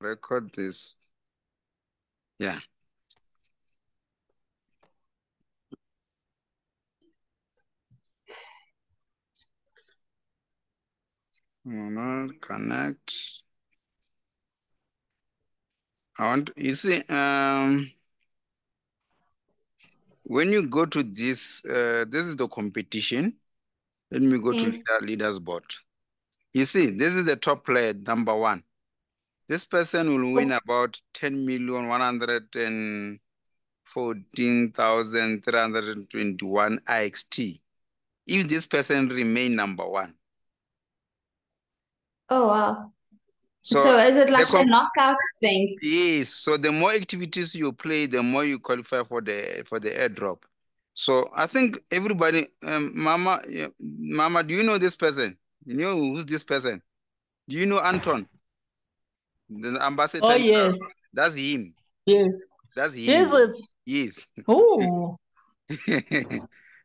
record this. Yeah. connect. I want you see um when you go to this uh this is the competition. Let me go yes. to leader, leaders board. You see, this is the top player, number one. This person will win about 10 million 114,321 IXT if this person remain number one. Oh wow. So, so is it like a knockout thing? Yes. So the more activities you play, the more you qualify for the for the airdrop. So I think everybody, um, Mama, Mama, do you know this person? You know who's this person? Do you know Anton? The ambassador. Oh yes. That's him. Yes. That's him. Is it? Yes. Oh.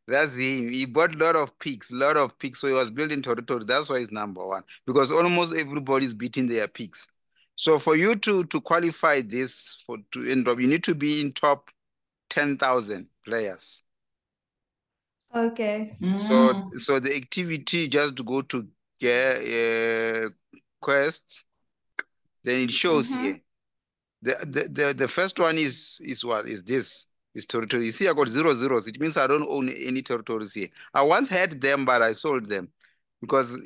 That's him. He bought a lot of pigs, a lot of pigs. So he was building territory. That's why he's number one. Because almost everybody's beating their pigs. So for you to to qualify this for to end up, you need to be in top ten thousand players. Okay. So so the activity just to go to get uh, quests then it shows mm -hmm. here. The, the, the, the first one is, is what? Is this? Is territory. You see, I got zero zeros. It means I don't own any territories here. I once had them, but I sold them because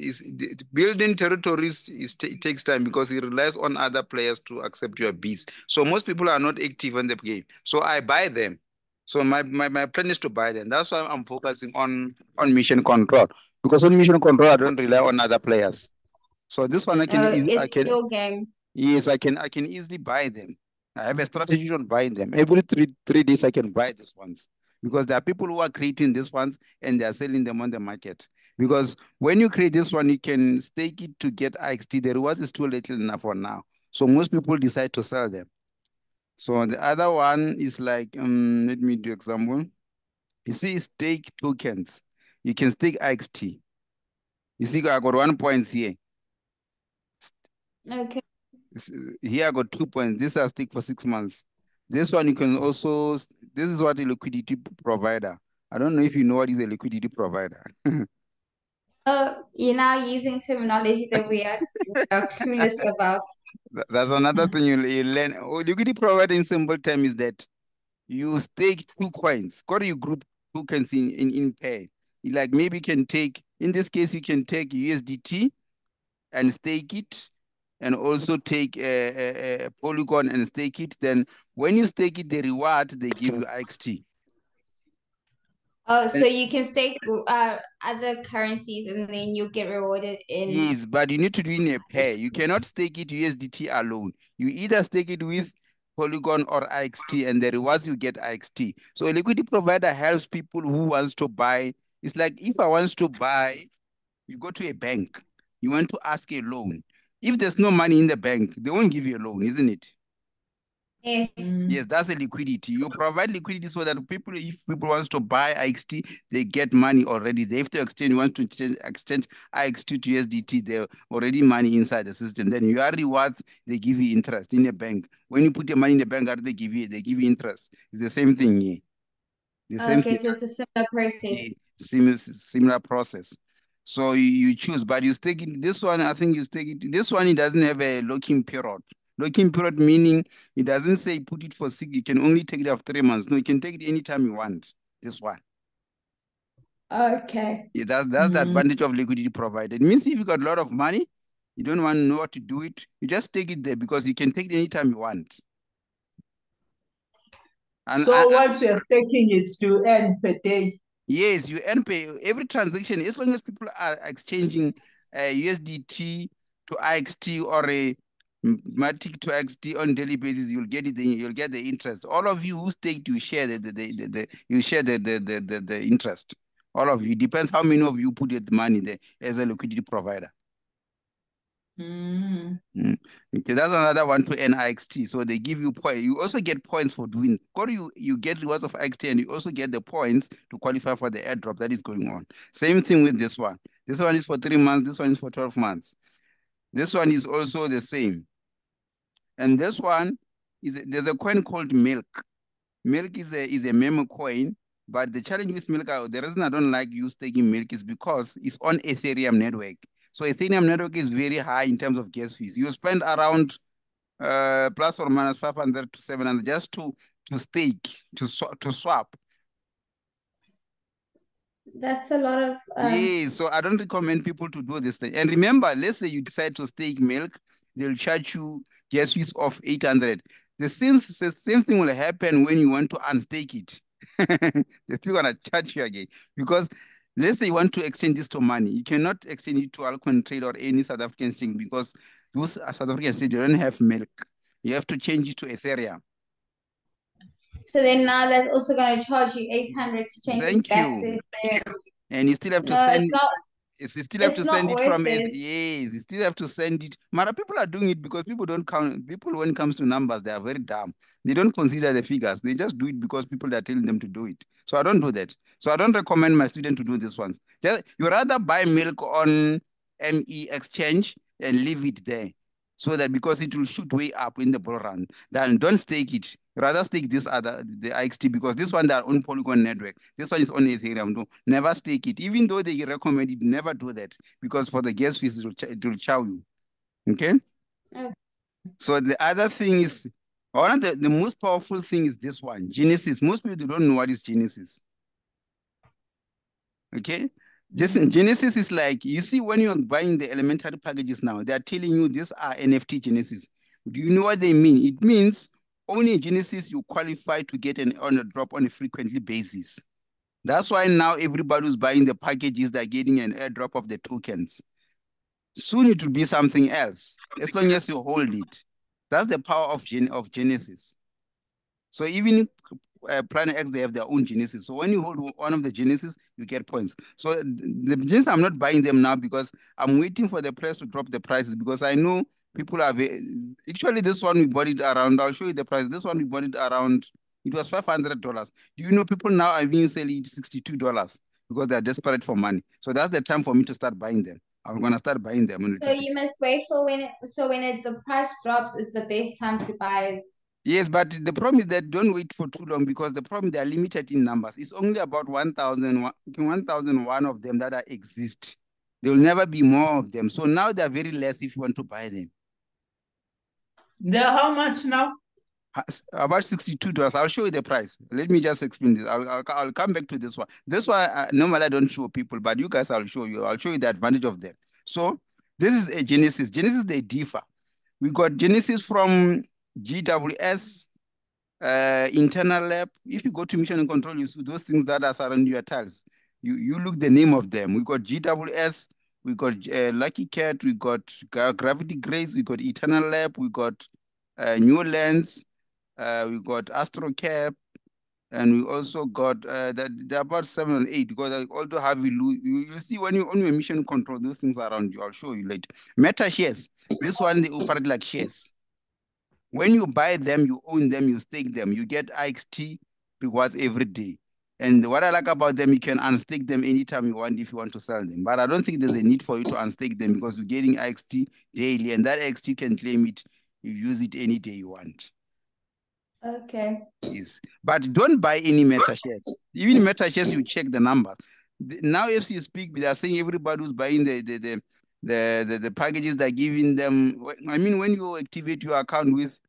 building territories is, it takes time because it relies on other players to accept your bids. So most people are not active in the game. So I buy them. So my, my, my plan is to buy them. That's why I'm focusing on, on mission control. Because on mission control, I don't rely on other players. So this one I can uh, it's I can your game. Yes, I can I can easily buy them. I have a strategy on buying them. Every three three days I can buy these ones because there are people who are creating these ones and they are selling them on the market. Because when you create this one, you can stake it to get IXT. The rewards is too little enough for now. So most people decide to sell them. So the other one is like, um, let me do example. You see stake tokens. You can stake IXT. You see, I got one point here. Okay here I got two points. This I stick for six months. This one you can also, this is what a liquidity provider. I don't know if you know what is a liquidity provider. uh, you're now using terminology that we are, clueless about. That's another thing you, you learn. Oh, liquidity provider in simple term is that you stake two coins. Got you group two coins in, in, in pair. Like maybe you can take, in this case, you can take USDT and stake it and also take a, a, a, polygon and stake it, then when you stake it, the reward they give you IXT. Oh, so and, you can stake uh, other currencies and then you get rewarded in. Yes, but you need to do in a pair. You cannot stake it USDT alone. You either stake it with Polygon or IXT, and the rewards you get IXT. So a liquidity provider helps people who wants to buy. It's like if I wants to buy, you go to a bank, you want to ask a loan if there's no money in the bank, they won't give you a loan, isn't it? Yes. Mm. Yes, that's a liquidity. You provide liquidity so that people, if people wants to buy IXT, they get money already. They have to exchange, want to exchange, exchange IXT to USDT, they're already money inside the system. Then you are rewards, they give you interest in the bank. When you put your money in the bank, they give you they give you interest. It's the same thing here. The same okay, thing. so it's a similar process. Yeah, similar, similar process. So you, you choose, but you take it, this one, I think you take it, this one, it doesn't have a locking period. Locking period meaning it doesn't say put it for six, you can only take it after three months. No, you can take it anytime you want, this one. Okay. Yeah, that's that's mm -hmm. the advantage of liquidity provided. It means if you got a lot of money, you don't want to know what to do it, you just take it there because you can take it anytime you want. And, so and, once you're taking it to earn per day. Yes, you earn pay every transaction as long as people are exchanging uh, USDT to IXT or a Matic to XT on daily basis, you'll get it. You'll get the interest. All of you who stake, you share the, the, the, the, the you share the, the, the, the, the interest. All of you depends how many of you put the money there as a liquidity provider. Mm. Okay, that's another one to NIXT. So they give you points. You also get points for doing. Or you you get rewards of XT and you also get the points to qualify for the airdrop that is going on. Same thing with this one. This one is for three months. This one is for 12 months. This one is also the same. And this one is there's a coin called milk. Milk is a is a meme coin, but the challenge with milk, the reason I don't like you staking milk is because it's on Ethereum network. So Ethereum network is very high in terms of gas fees. You spend around uh, plus or minus 500 to 700 just to to stake, to, to swap. That's a lot of. Um... Yeah, so I don't recommend people to do this thing. And remember, let's say you decide to stake milk, they'll charge you gas fees of 800. The same, the same thing will happen when you want to unstake it. They're still gonna charge you again because let's say you want to exchange this to money, you cannot exchange it to AltCoinTrader or any South African thing because those South African states don't have milk. You have to change it to Ethereum. So then now that's also going to charge you 800 to change Thank it back you. to Ethereum. And you still have to no, send it's not, you still have to send it from it. Yes, you still have to send it. Mara people are doing it because people don't count. People, when it comes to numbers, they are very dumb. They don't consider the figures. They just do it because people are telling them to do it. So I don't do that. So I don't recommend my student to do this ones. Just you rather buy milk on ME exchange and leave it there. So that because it will shoot way up in the bull run, then don't stake it. Rather stake this other the IXT because this one they're on Polygon network. This one is on Ethereum. No, never stake it. Even though they recommend it, never do that because for the gas fees it will, it will chow you. Okay. okay. So the other thing is one of the, the most powerful thing is this one, Genesis. Most people don't know what is Genesis. Okay. Genesis is like, you see, when you're buying the elementary packages now, they're telling you these are NFT Genesis. Do you know what they mean? It means only Genesis you qualify to get an on a drop on a frequently basis. That's why now everybody's buying the packages, they're getting an airdrop of the tokens. Soon it will be something else, as long as you hold it. That's the power of, Gen of Genesis. So even uh, Planet X, they have their own Genesis. So when you hold one of the Genesis, you get points. So the Genesis, I'm not buying them now because I'm waiting for the price to drop the prices because I know people are actually this one we bought it around. I'll show you the price. This one we bought it around. It was five hundred dollars. Do you know people now are being selling sixty two dollars because they are desperate for money. So that's the time for me to start buying them. I'm gonna start buying them. So you must wait for when it, so when it, the price drops is the best time to buy it. Yes, but the problem is that don't wait for too long because the problem they are limited in numbers. It's only about 1,000 1, of them that are exist. There will never be more of them. So now they're very less if you want to buy them. They're how much now? About $62. I'll show you the price. Let me just explain this. I'll, I'll, I'll come back to this one. This one, uh, normally I don't show people, but you guys, I'll show you. I'll show you the advantage of them. So this is a Genesis. Genesis, they differ. We got Genesis from GWS, uh, Eternal Lab. If you go to mission and control, you see those things that are surrounding your tiles. You, you look the name of them. We got GWS, we got uh, Lucky Cat, we got Gravity Grade, we got Eternal Lab, we got uh, NewLands, uh, we got AstroCap, and we also got uh, that they're about seven and eight because I also have you you see when you on your mission control those things around you. I'll show you later. Meta shares. This one they operate like shares. When you buy them, you own them, you stake them, you get IXT rewards every day. And what I like about them, you can unstake them anytime you want if you want to sell them. But I don't think there's a need for you to unstake them because you're getting IXT daily, and that IXT you can claim it. You use it any day you want. Okay. Yes. But don't buy any meta shares. Even meta shares, you check the numbers. Now, if you speak, they are saying everybody who's buying the the, the the, the, the packages they're giving them. I mean, when you activate your account with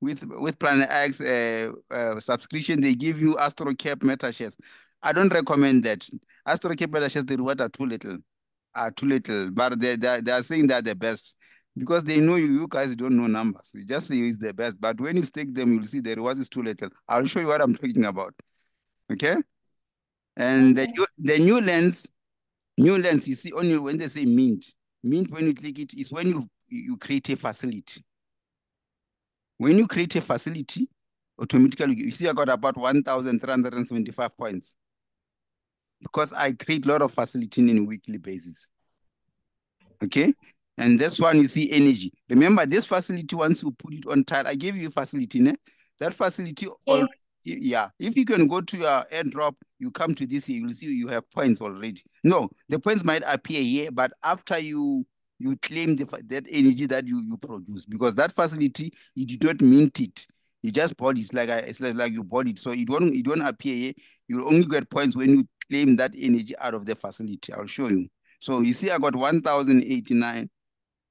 with with Planet X uh, uh, subscription, they give you AstroCap meta shares. I don't recommend that. AstroCap meta shares, the reward are too little, are too little, but they, they, they are saying they're the best because they know you, you guys don't know numbers. You just say it's the best, but when you stake them, you'll see the reward is too little. I'll show you what I'm talking about. Okay? And okay. the, new, the new lens, new lens, you see only when they say mint, Mint when you click it is when you, you create a facility. When you create a facility, automatically, you see I got about 1,375 points because I create a lot of facility in a weekly basis. Okay? And this one you see energy. Remember this facility, once you put it on tile, I gave you facility, ne? that facility, yes. Yeah. If you can go to your airdrop, you come to this you'll see you have points already. No, the points might appear here, but after you you claim the, that energy that you, you produce because that facility, you did not mint it. You just bought it. It's like, a, it's like, like you bought it. So it won't, it won't appear here. You only get points when you claim that energy out of the facility. I'll show you. So you see, I got 1,089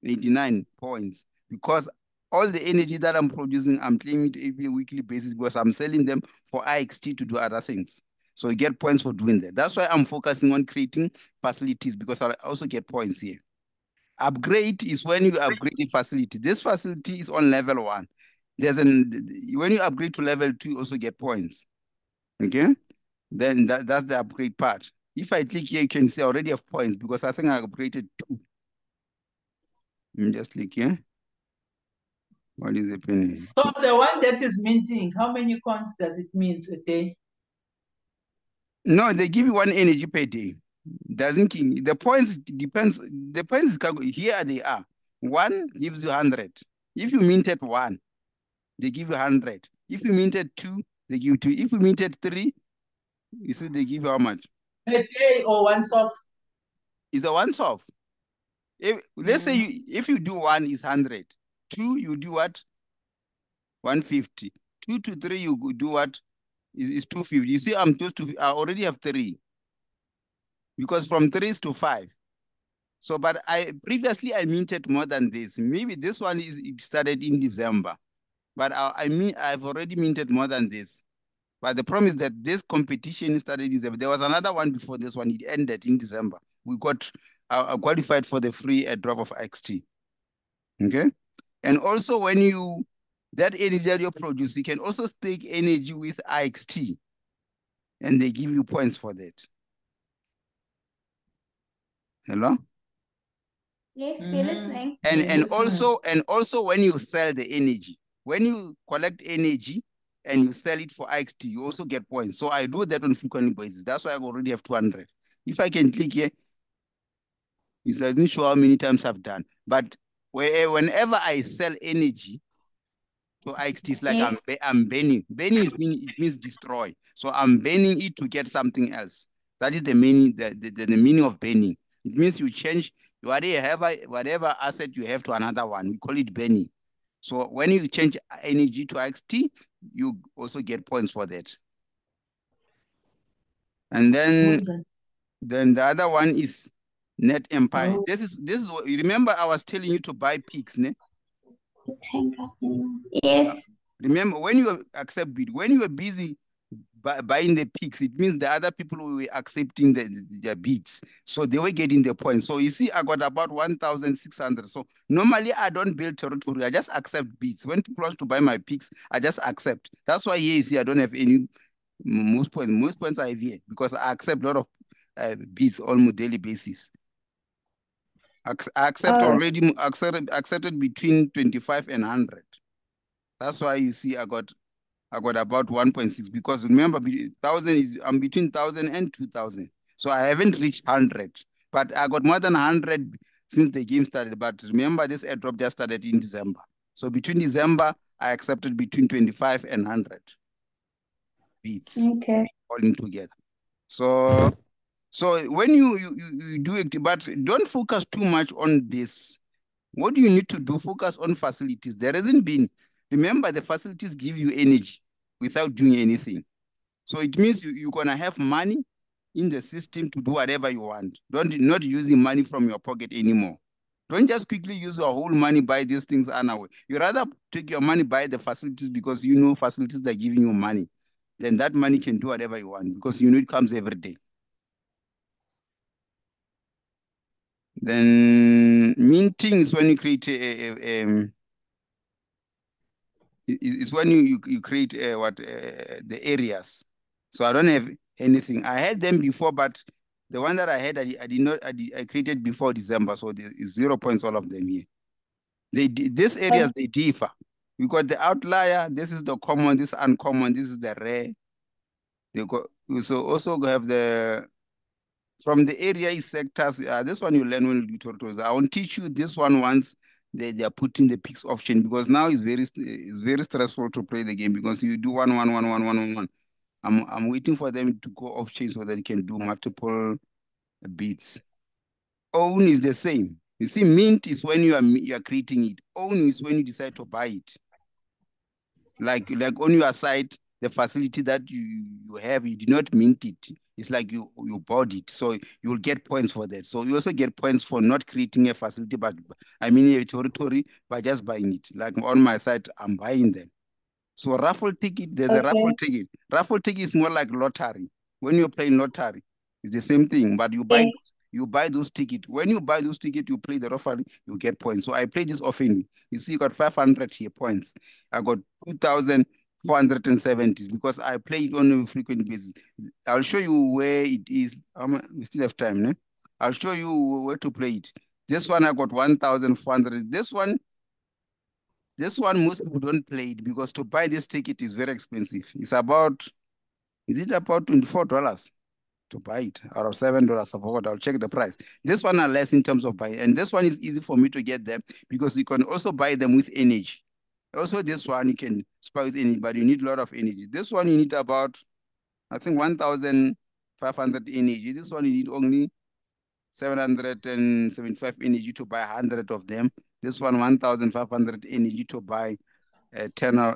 89 points because all the energy that I'm producing, I'm claiming it every weekly basis because I'm selling them for IXT to do other things. So you get points for doing that. That's why I'm focusing on creating facilities because I also get points here. Upgrade is when you upgrade a facility. This facility is on level one. There's an when you upgrade to level two, you also get points. Okay, then that, that's the upgrade part. If I click here, you can see I already have points because I think I upgraded two. Let me just click here. What is happening? So the one that is minting, how many coins does it mint a day? No, they give you one energy per day. Doesn't the points depends the points here they are. One gives you hundred. If you minted one, they give you hundred. If you minted two, they give you two. If you minted three, you see they give you how much? A day or once off? Is a once off. If let's say mm. you if you do one is hundred, two you do what? One fifty. Two to three you do what? Is is two fifty. You see, I'm close to. I already have three. Because from three to five. So, but I previously I minted more than this. Maybe this one is it started in December, but I, I mean I've already minted more than this. But the problem is that this competition started in December. There was another one before this one. It ended in December. We got uh, qualified for the free drop of XT. Okay. And also when you, that energy that you produce, you can also stake energy with IXT. And they give you points for that. Hello? Yes, Mhm. we're listening. And and also and also when you sell the energy, when you collect energy and you sell it for IXT, you also get points. So I do that on frequent basis. That's why I already have 200. If I can click here, it doesn't show how many times I've done. But where, whenever I sell energy to IXT, it's like I'm, I'm banning. Banning is mean, it means destroy. So I'm banning it to get something else. That is the meaning, the, the, the, meaning of banning. It means you change whatever, whatever asset you have to another one. We call it banning. So when you change energy to IXT, you also get points for that. And then Okay. then the other one is Net Empire. Oh. This is this is what you remember I was telling you to buy peaks, ne? Yes. Remember when you accept bid, when you are busy bu- buying the peaks, it means the other people were accepting the, the- their bids. So they were getting the points. So you see, I got about 1,600. So normally I don't build territory. I just accept bids. When people want to buy my peaks, I just accept. That's why here you see I don't have any most points. Most points I have here because I accept a lot of uh, bids on a daily basis. Accept Oh. already accepted accepted between 25 and 100. That's why you see I got I got about 1.6 because remember be- thousand is I'm between thousand and two thousand. So I haven't reached 100, but I got more than 100 since the game started. But remember this airdrop just started in December. So between December, I accepted between 25 and 100 beats Okay. all in together. So so when you you, you, do it, but don't focus too much on this. What do you need to do? Focus on facilities. There hasn't been, remember the facilities give you energy without doing anything. So it means you, you're gonna have money in the system to do whatever you want. Don't not using money from your pocket anymore. Don't just quickly use your whole money buy these things anyway. You rather take your money buy the facilities because you know facilities are giving you money. Then that money can do whatever you want because you know it comes every day. Then minting is when you create a, a, a um, it's when you you, you create uh, what uh, the areas. So I don't have anything. I had them before, but the one that I had, I, I did not. I, did, I created before December, so there is zero points. All of them here. They di- these areas they differ. You got the outlier. This is the common. This uncommon. This is the rare. They got so also have the from the area sectors. Uh, this one you learn when you do tutorials. I won't teach you this one once they, they are putting the picks option because now it's very it's very stressful to play the game because you do one one one one one one one. I'm I'm waiting for them to go off chain so that they can do multiple beats. Own is the same. You see, mint is when you are you are creating it. Own is when you decide to buy it. Like like on your side, the facility that you, you have, you did not mint it. It's like you you bought it, so you'll get points for that. So you also get points for not creating a facility, but I mean a territory by just buying it. Like on my side, I'm buying them. So raffle ticket, there's okay. a raffle ticket. Raffle ticket is more like lottery. When you're playing lottery, it's the same thing, but you buy yes. you buy those tickets. When you buy those tickets, you play the raffle, you get points. So I play this often. You see, you got 500 here points. I got 2,000 470 because I play it on a frequent basis. I'll show you where it is. Um, we still have time, no? I'll show you where to play it. This one I got 1,400. This one, this one most people don't play it because to buy this ticket is very expensive. It's about, is it about $24 to buy it or $7? I forgot, I'll check the price. This one are less in terms of buying. And this one is easy for me to get them because you can also buy them with energy. Also, this one you can with energy, but you need a lot of energy. This one you need about, I think, 1,500 energy. This one you need only 775 energy to buy 100 of them. This one, 1,500 energy to buy uh, 10, of,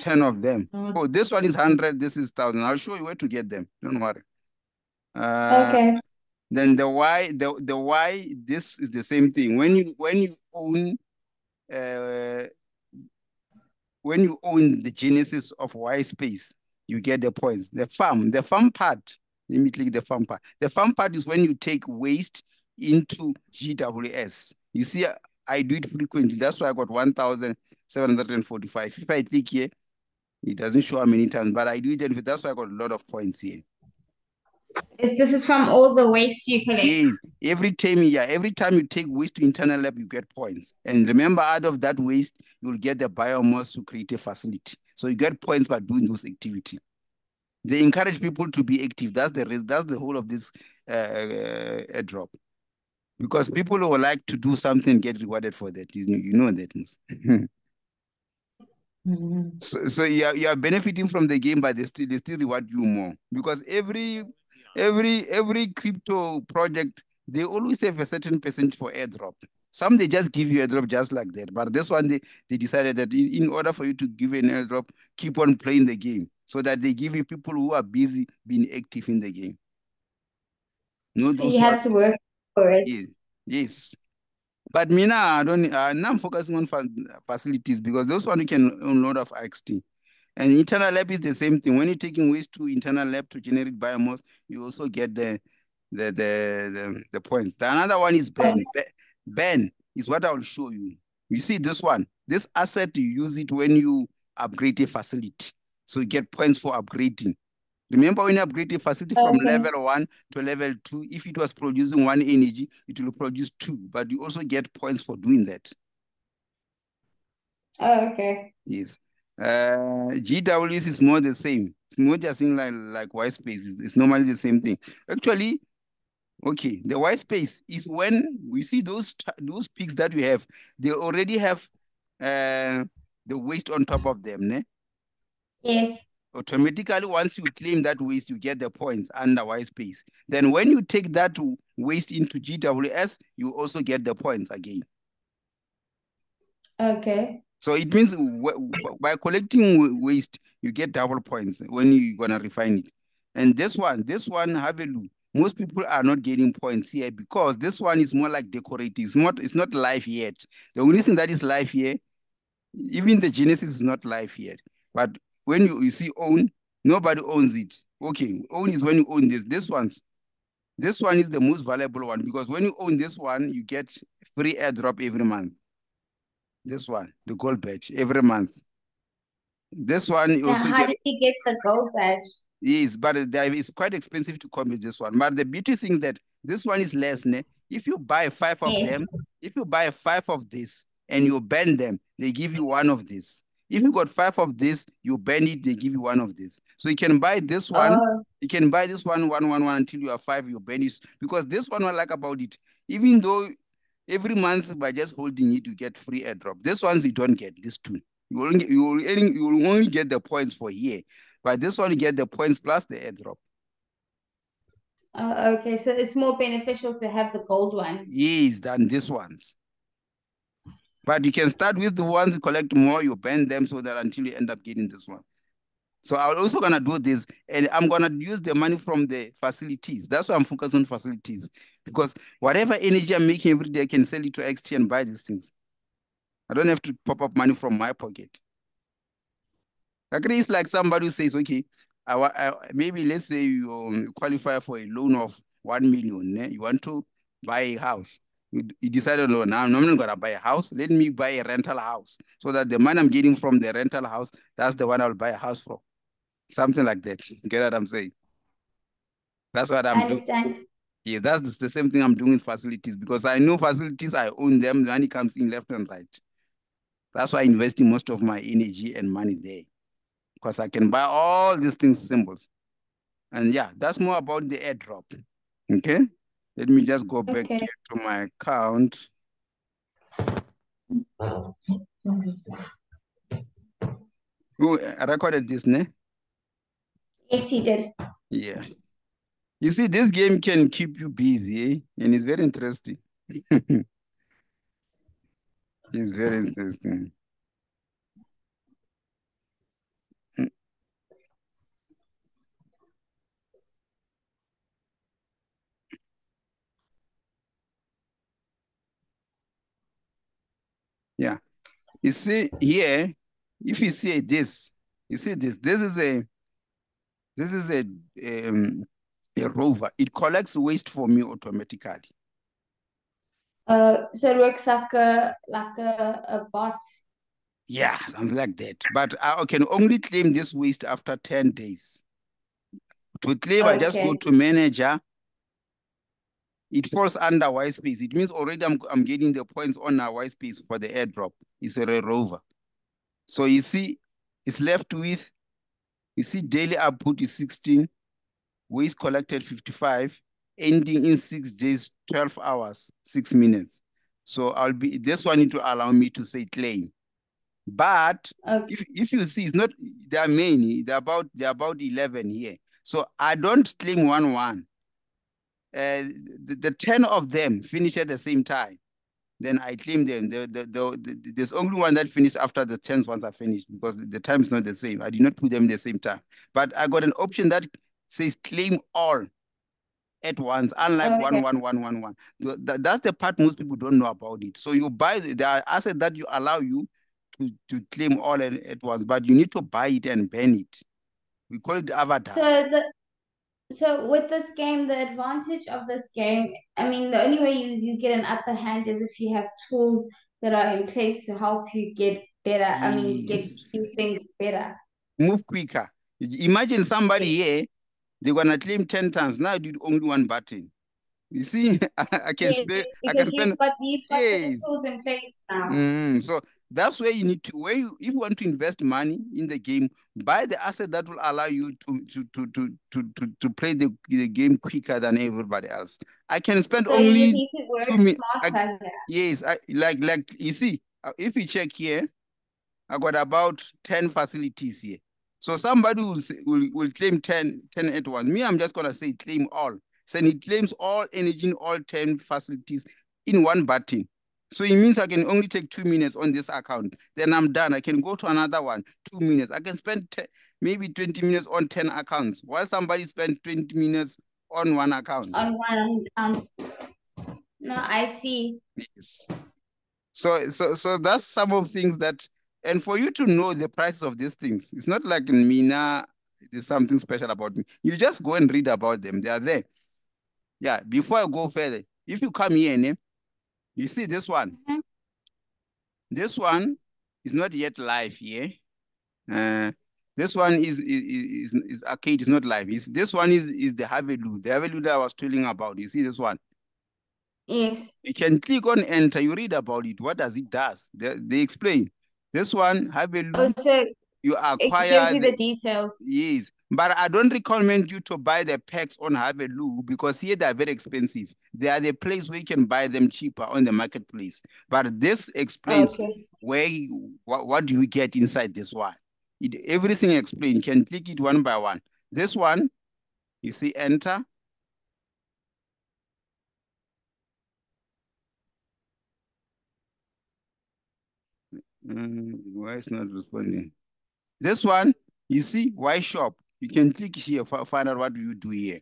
10 of them. Oh, this one is 100, this is 1,000. I'll show you where to get them. Don't worry. Uh, okay. Then the why, the, the Y, this is the same thing. When you when you own uh, when you own the genesis of Y space, you get the points. The farm, the farm part, let me click the farm part. The farm part is when you take waste into GWS. You see, I do it frequently. That's why I got 1,745. If I click here, it doesn't show how many times, but I do it. That's why I got a lot of points here. Is this is from all the waste you collect? Yeah, every time, yeah, every time you take waste to Eternal Lab, you get points. And remember, out of that waste, you'll get the biomass to create a facility. So you get points by doing those activity. They encourage people to be active. That's the that's the whole of this uh, uh, drop. Because people who like to do something get rewarded for that. You, you know that. mm -hmm. So, so you are, you are benefiting from the game, but they still they still reward you more because every every every crypto project they always have a certain percent for airdrop. Some they just give you airdrop just like that, but this one they, they decided that in, in order for you to give an airdrop, keep on playing the game so that they give you people who are busy being active in the game. No, so you have to work for it. Yes, yes. But me now, I don't. Uh, now I'm focusing on fa facilities because those one you can unload of XT. And Eternal Lab is the same thing. When you're taking waste to Eternal Lab to generate biomass, you also get the the the the, the points. The another one is Ben. Ben is what I will show you. You see this one. This asset you use it when you upgrade a facility. So you get points for upgrading. Remember when you upgrade a facility from okay. level one to level two, if it was producing one energy, it will produce two, but you also get points for doing that. Oh, okay. Yes. Uh, GWS is more the same. It's more just in like, like white space. It's, it's normally the same thing. Actually, okay, the white space is when we see those those peaks that we have, they already have uh, the waste on top of them, ne? Yes. Automatically, once you claim that waste, you get the points under white space. Then when you take that waste into GWS, you also get the points again. Okay. So it means by collecting waste, you get double points when you're gonna refine it. And this one, this one, have a look. Most people are not getting points here because this one is more like decorative. It's not, it's not live yet. The only thing that is live here, even the Genesis is not live yet. But when you, you see own, nobody owns it. Okay, own is when you own this. This one's, this one is the most valuable one because when you own this one, you get free airdrop every month. This one, the gold badge, every month. This one you also how get. did you get the gold badge? Yes, but it's quite expensive to come with this one. But the beauty thing that this one is less. Ne? If you buy five of yes. them, if you buy five of this and you burn them, they give you one of this. If you got five of this, you burn it, they give you one of this. So you can buy this one, uh, you can buy this one, one, one, one until you are five, you burn it. Because this one I like about it, even though Every month by just holding it, you get free airdrop. This ones you don't get, this two. You only you will, you will only get the points for here. But this one you get the points plus the airdrop. Oh, okay. So it's more beneficial to have the gold one. Yes, than these ones. But you can start with the ones you collect more, you burn them so that until you end up getting this one. So I'm also gonna do this and I'm gonna use the money from the facilities. That's why I'm focused on facilities because whatever energy I'm making every day, I can sell it to XT and buy these things. I don't have to pop up money from my pocket. Agree, it's like somebody who says, okay, I, I maybe let's say you um, qualify for a loan of 1 million. Eh? You want to buy a house. You, you decided, no, now I'm not going to buy a house. Let me buy a rental house so that the money I'm getting from the rental house, that's the one I'll buy a house for. Something like that. Get what I'm saying? That's what I'm I doing. Yeah, that's the same thing I'm doing with facilities because I know facilities, I own them, the money comes in left and right. That's why I invest in most of my energy and money there because I can buy all these things symbols. And yeah, that's more about the airdrop. Okay. Let me just go back Okay. here to my account. Who recorded this, ne? Yes, he did. Yeah. You see, this game can keep you busy, eh? and it's very interesting. it's very interesting. Yeah. You see here, if you see this, you see this, this is a this is a um, a rover. It collects waste for me automatically. Uh, so it works like a like a, a bot. Yeah, something like that. But I can only claim this waste after 10 days. To claim, I just go to manager. It falls under white Space. It means already I'm, I'm getting the points on our Space for the airdrop. It's a rover. So you see, it's left with, you see daily output is 16, waste collected 55, ending in six days, 12 hours, six minutes. So I'll be, this one need to allow me to say claim. But Okay. if if you see, it's not there are many. There are about there are about eleven here. So I don't claim one one. Uh, the, the ten of them finish at the same time. Then I claim them. The, the, the, the, there's only one that finished after the tens ones are finished because the time is not the same. I did not put them in the same time. But I got an option that says claim all at once, unlike one Okay. one one one one. Th- that- that's the part most people don't know about it. So you buy the there are assets that you allow you to, to claim all at, at once, but you need to buy it and burn it. We call it avatars. So the so with this game, the advantage of this game, I mean, the only way you, you get an upper hand is if you have tools that are in place to help you get better. I mean, get things better. Move quicker. Imagine somebody here, they're gonna claim 10 times. Now do only one button. You see, I, I can Yes, spend I can spend you've got you've got the Yes. tools in place now. Mm, so that's where you need to where you if you want to invest money in the game, buy the asset that will allow you to to to to to to, to play the, the game quicker than everybody else. I can spend So only just need to work two mi- smarter here. yes, I like like you see, uh, if you check here, I got about 10 facilities here. So somebody will, say, will, will claim 10, 10 at once. Me, I'm just gonna say claim all. So it claims all energy in all 10 facilities in one button. So it means I can only take two minutes on this account. Then I'm done. I can go to another one, two minutes. I can spend maybe 20 minutes on 10 accounts. While somebody spend 20 minutes on one account. on one account. No, I see. Yes. So so so that's some of things that and for you to know the prices of these things, it's not like Mina, there's something special about me. You just go and read about them. They are there. Yeah, before I go further, if you come here, you see this one. Mhm. This one is not yet live here. Uh, this one is is, is, is arcade, is not live. Is this one is is the Havelu, the Havelu that I was telling about. You see this one. Yes. You can click on enter, you read about it. What does it does? They, they explain. This one, have a Oh, so you it acquire gives you the, the details. yes. But I don't recommend you to buy the packs on Haveloo because here they are very expensive. They are the place where you can buy them cheaper on the marketplace. But this explains okay. where you, what, what do you get inside this one. It, everything explained. You can click it one by one. This one, you see enter. Mm, why it's not responding? This one, you see, why shop? You can click here, find out what do you do here.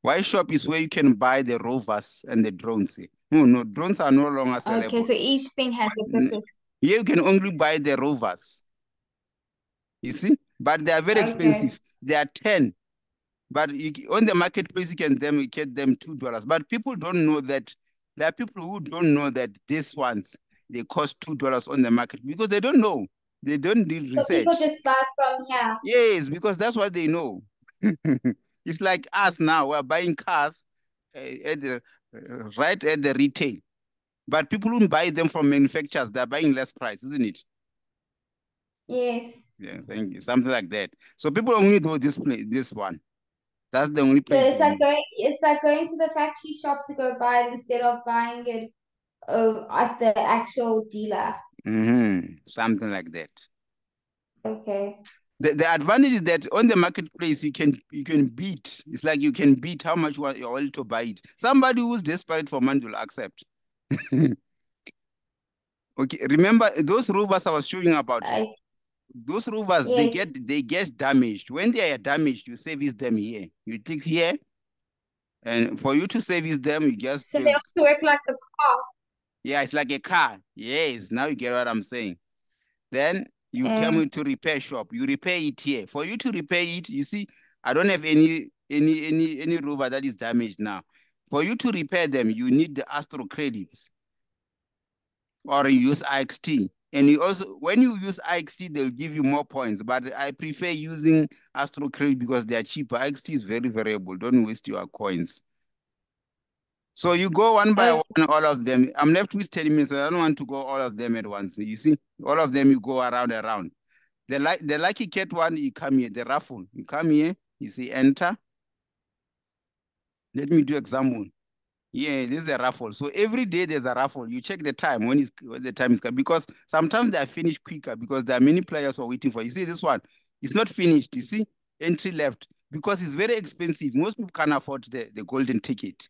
Why shop is where you can buy the rovers and the drones. No, no, drones are no longer sellable. Okay, so each thing has a purpose. Here you can only buy the rovers. You see? But they are very okay. expensive. They are 10. But you, on the marketplace, you can them get them two dollars. But people don't know that there are people who don't know that these ones they cost two dollars on the market because they don't know. They don't do research. So people just buy from here. Yes, because that's what they know. it's like us now. We're buying cars uh, at the uh, right at the retail, but people who buy them from manufacturers, they're buying less price, isn't it? Yes. Yeah, thank you. Something like that. So people only do this play, this one. That's the only place. So it's like going it's like going to the factory shop to go buy instead of buying it uh, at the actual dealer. Mm-hmm. Something like that. Okay. The, the advantage is that on the marketplace you can you can beat. It's like you can beat how much you're willing to buy it. Somebody who's desperate for money will accept. okay, remember those rovers I was showing about. I those rovers yes. they get they get damaged when they are damaged you service them here you take here and for you to service them you just so they also work like a car yeah it's like a car yes now you get what i'm saying then you um, tell me to repair shop you repair it here for you to repair it you see i don't have any any any any rover that is damaged now for you to repair them you need the astro credits or you use IXT. And you also, when you use IXT, they'll give you more points. But I prefer using Astro Credit because they are cheaper. IXT is very variable. Don't waste your coins. So you go one by one, all of them. I'm left with 10 minutes. I don't want to go all of them at once. You see, all of them, you go around around. The, like the lucky cat one, you come here. The raffle, you come here. You see, enter. Let me do example. Yeah, this is a raffle. So every day there's a raffle. You check the time when, when the time is coming because sometimes they are finished quicker because there are many players who are waiting for. You see this one, it's not finished. You see entry left because it's very expensive. Most people can't afford the, the golden ticket.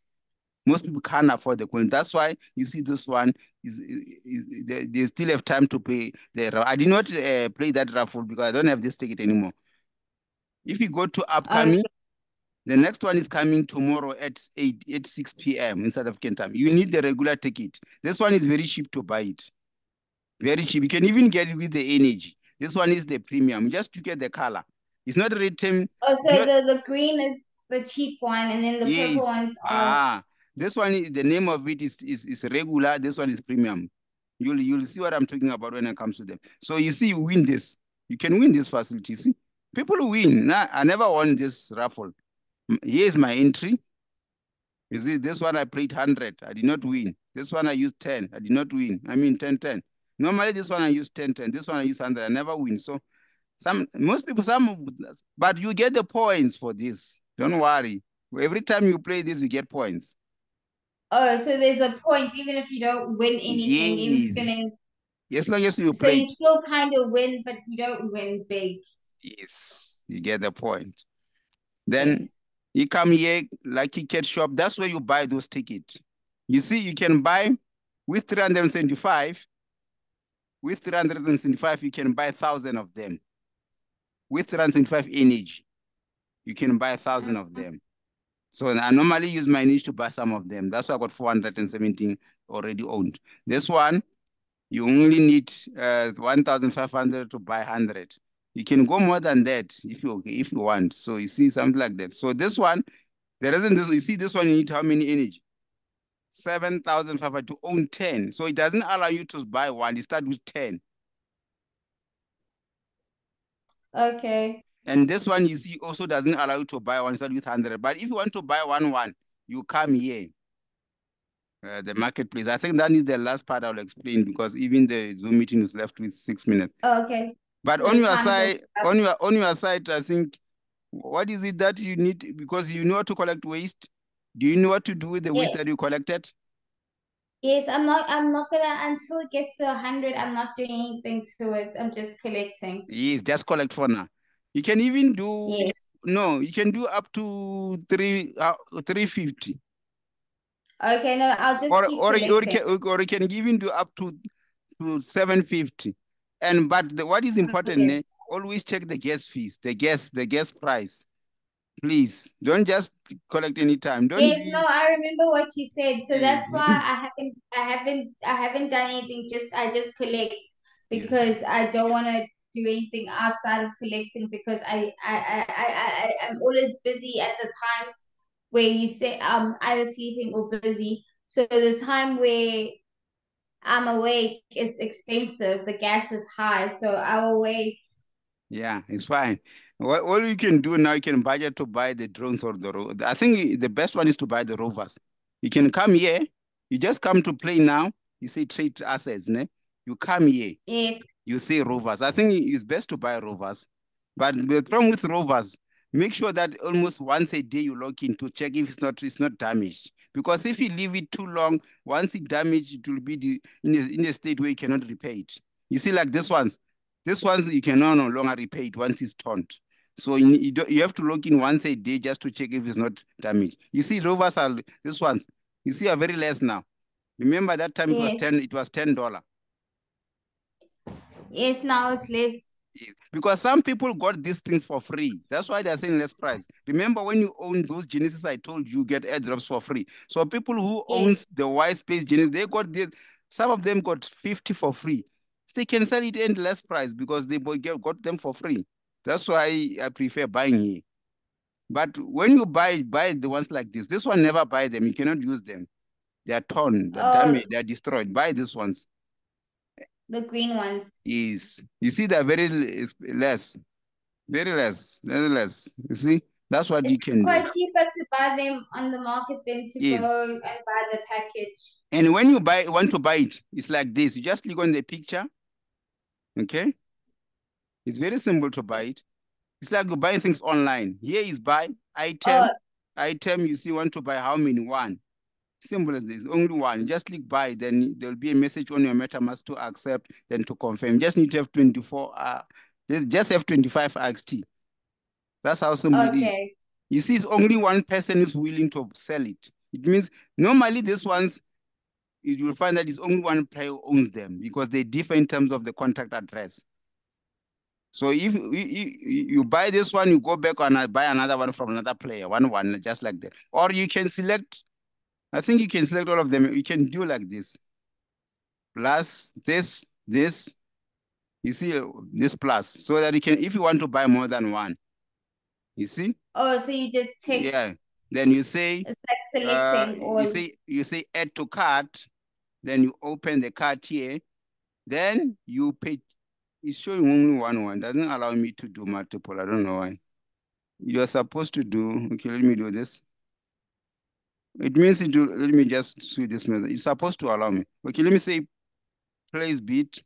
Most people can't afford the coin. That's why you see this one is, is, is they, they, still have time to pay the. I did not uh, play that raffle because I don't have this ticket anymore. If you go to upcoming. Um, the next one is coming tomorrow at 8, at 6 p.m. in South African time. You need the regular ticket. This one is very cheap to buy it. Very cheap. You can even get it with the energy. This one is the premium, just to get the color. It's not written. Oh, so not, the, the green is the cheap one, and then the yes. purple ones are. Ah, this one is the name of it is, is, is regular. This one is premium. You'll you'll see what I'm talking about when it comes to them. So you see, you win this. You can win this facility. See, people win. Nah, I never won this raffle. Here's my entry. You see, this one I played 100. I did not win. This one I used 10. I did not win. I mean 10, 10. Normally this one I use 10, 10. This one I use 100. I never win. So some most people, some, but you get the points for this. Don't worry. Every time you play this, you get points. Oh, so there's a point even if you don't win anything. Yes. Even as long as you so play. So you still kind of win, but you don't win big. Yes, you get the point. Then yes. You come here, like ticket shop, that's where you buy those tickets. You see, you can buy with 375, with 375, you can buy 1,000 of them. With 375 energy, you can buy a 1,000 of uh-huh. them. So I normally use my niche to buy some of them. That's why I got 417 already owned. This one, you only need uh, 1,500 to buy 100. You can go more than that if you if you want. So you see something like that. So this one, there isn't this. You see this one, you need how many energy? Seven thousand five hundred to own ten. So it doesn't allow you to buy one. You start with ten. Okay. And this one you see also doesn't allow you to buy one. Start with hundred. But if you want to buy one one, you come here. Uh, the marketplace. I think that is the last part I'll explain because even the Zoom meeting is left with six minutes. okay. But on your side, on your on your side, I think what is it that you need because you know how to collect waste? Do you know what to do with the yes. waste that you collected? Yes, I'm not I'm not gonna until it gets to hundred, I'm not doing anything to it. I'm just collecting. Yes, just collect for now. You can even do yes. no, you can do up to three uh, three fifty. Okay, no, I'll just or or, or, you can, or you can even do up to to 750. And but the, what is important, Okay. eh, always check the gas fees, the gas, the gas price. Please don't just collect any time. Don't Yes, be- no, I remember what you said. So that's why I haven't I haven't I haven't done anything, just I just collect because I don't want to do anything outside of collecting because I I I I I I'm always busy at the times where you say um either sleeping or busy. So the time where I'm awake, it's expensive. The gas is high, so I will wait. Yeah, it's fine. What all you can do now, you can budget to buy the drones or the ro- I think the best one is to buy the rovers. You can come here. You just come to play now. You say trade assets, ne? You come here. Yes. You say rovers. I think it's best to buy rovers. But the problem with rovers, make sure that almost once a day you log in to check if it's not it's not damaged. Because if you leave it too long, once it damaged, it will be the, in, a, in a state where you cannot repair it. You see, like this ones, this ones you can no longer repair it once it's torn. So you, you, you have to log in once a day just to check if it's not damaged. You see, rovers are this ones. You see, are very less now. Remember that time it was ten. It was ten dollar. Yes, now it's less. because some people got this thing for free. That's why they're saying less price. Remember when you own those Genesis, I told you, get airdrops for free. So people who Yes. owns the white space Genesis, they got this. Some of them got 50 for free. They can sell it at less price because they got them for free. That's why I prefer buying here. But when you buy buy the ones like this, this one never buy them. You cannot use them. They are torn, they're Oh. damaged, they're destroyed. Buy these ones. The green ones. Yes. you see they're very less. Very less. Very less. You see? That's what you It's can do. quite cheaper to buy them on the market than to Yes. go and buy the package. and when you buy want to buy it it's like this. You just click on the picture. Okay? It's very simple to buy it. It's like you buying things online. Here is buy item. Oh, item you see want to buy how many? One simple as this. Only one. Just click buy then there'll be a message on your metamask to accept then to confirm. Just need to have 24 uh just have 25 xt that's how simple it is. Okay. you see it's only one person who's willing to sell it. It means normally these ones you will find that it's only one player who owns them because they differ in terms of the contract address. So if you, buy this one, you go back and I buy another one from another player, one one, just like that. Or you can select, I think you can select all of them. You can do like this. Plus this, this, you see uh, this plus, so that you can, if you want to buy more than one, you see? Oh, so you just take Yeah. Then you say, it's like uh, selecting all you say you say add to cart, then you open the cart here, then you pay. It's showing only one one. Doesn't allow me to do multiple. I don't know why. You're supposed to do. Okay, let me do this. It means you do. Let me just see this method. It's supposed to allow me. Okay, let me say place bit.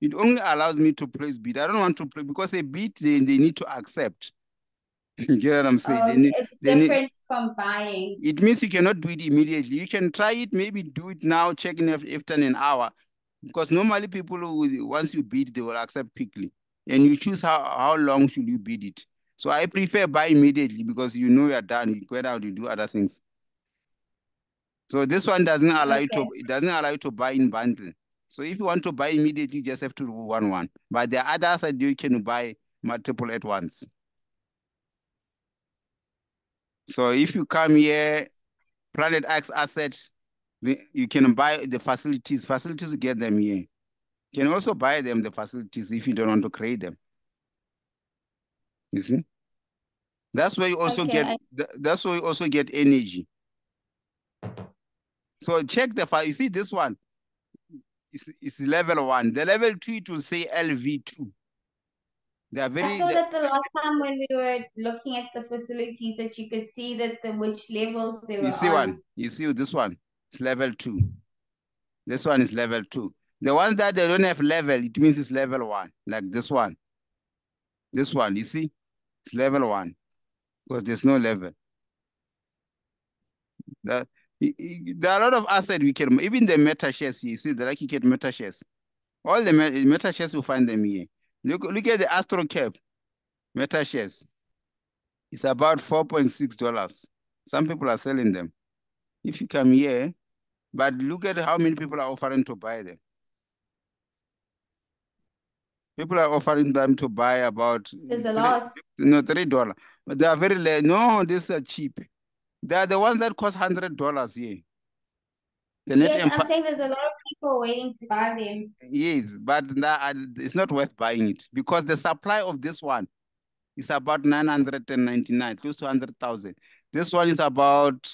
It only allows me to place bid. I don't want to play because a bid they, they need to accept. you get what I'm saying? Oh, they um, need, it's they need- different from buying. it means you cannot do it immediately. You can try it, maybe do it now, checking after an hour. Because normally people who once you bid, they will accept quickly. And you choose how, how long should you bid it. So I prefer buy immediately because you know you're done. You go out, you do other things. So this one doesn't allow you to it doesn't allow you to buy in bundle. So if you want to buy immediately, you just have to do one one. But the other side you can buy multiple at once. So if you come here, Planet IX asset, you can buy the facilities. Facilities you get them here. You can also buy them the facilities if you don't want to create them. You see? That's where you also Okay, get I- th- that's where you also get energy. So check the file. You see this one? It's, it's level one. The level two, it will say LV2. They are very I saw that the last time when we were looking at the facilities that you could see that the which levels they were You see on. one? You see this one? It's level two. This one is level two. The ones that they don't have level, it means it's level one, like this one. This one, you see? It's level one because there's no level. I- there are a lot of assets we can, even the meta shares, you see, the lucky cat meta shares. All the meta shares, you find them here. Look, look at the Astro Cap meta shares. It's about $4.6. Some people are selling them if you come here, but look at how many people are offering to buy them. People are offering them to buy about There's a three- lot. no three dollar, but they are very late. No, these are cheap. They are the ones that cost hundred dollars here. The Yes, I'm saying there's a lot of people waiting to buy them. yes, but that, uh, it's not worth buying it because the supply of this one is about nine hundred and ninety nine, close to hundred thousand. This one is about.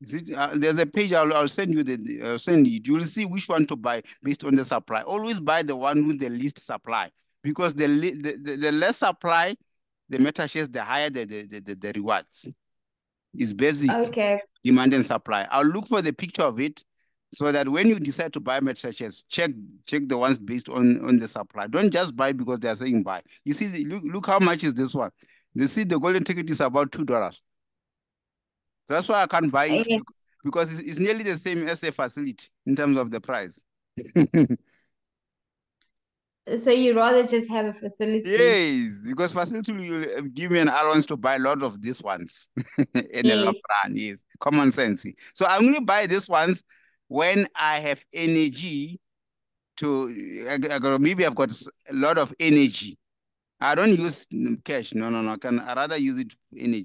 Is it, uh, there's a page I'll, I'll send you the I'll send you. You'll see which one to buy based on the supply. Always buy the one with the least supply because the the, the, the less supply, the meta shares, the higher the the, the, the, rewards. It's basic Okay. demand and supply. I'll look for the picture of it so that when you decide to buy meta shares, check check the ones based on on the supply. Don't just buy because they're saying buy. You see, the- look look how much is this one. You see, the golden ticket is about two dollars. That's why I can't buy it Yes. because it's, nearly the same as a facility in terms of the price. So you rather just have a facility. yes, because facility will uh, give me an allowance to buy a lot of these ones in the long run. Yes, common sense. So I'm going to buy these ones when I have energy to. I, I maybe I've got a lot of energy. I don't use mm, cash. No, no, no. I can I rather use it energy.